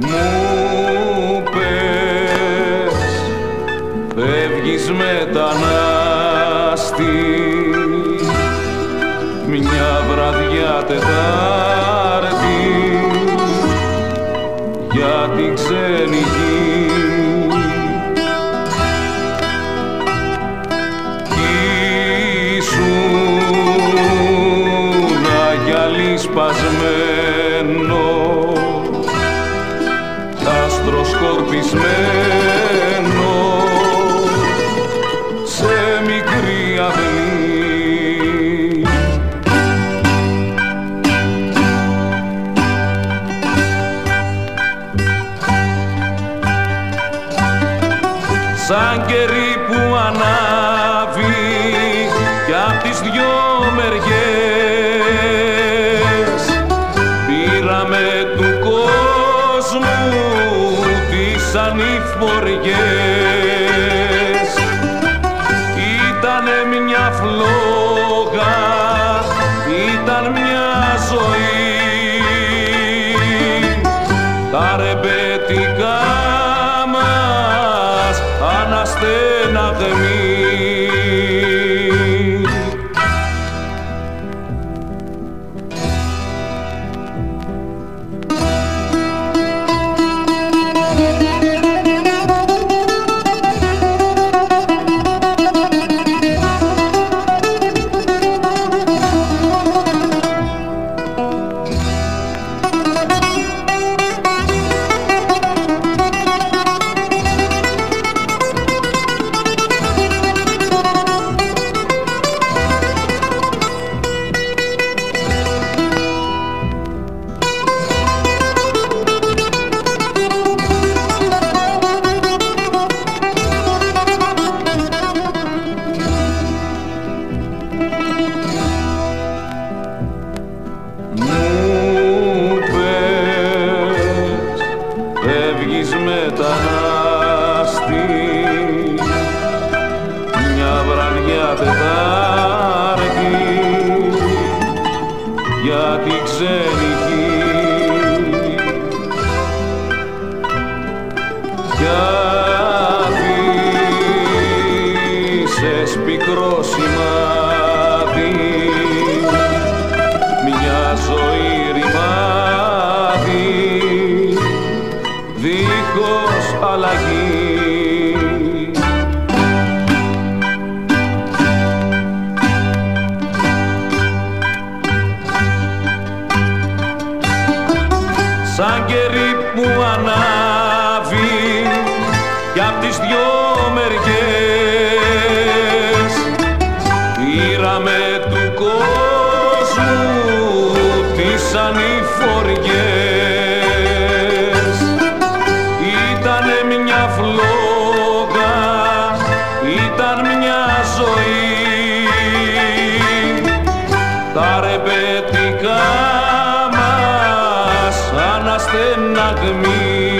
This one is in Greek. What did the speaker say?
Μου πες φεύγεις μετανάστη μια βραδιά Τετάρτη για την ξένη γη. Ήσουν αγιαλί σπασμένο σκορπισμένο σε μικρή αυλή. Σαν κερί που ανάβει κι απ' τις δυο μεριές τις ανηφοριές Ήτανε μια φλόγα, ήταν μια ζωή. Τα ρεμπετικά μας αναστέναγμοί μετανάστη μια βραδιά Τετάρτη για την ξένη γη. Κι σαν κερί που ανάβει κι απ' τις δυο μεριές. Πήραμε του κόσμου τις ανηφοριές ρεμπετικά μας αναστεναγμοί